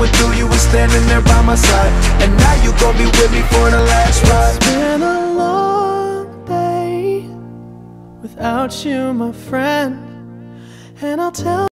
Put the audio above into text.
going through, you were standing there by my side. And now you gon' be with me for the last ride. It's been a long day without you, my friend. And I'll tell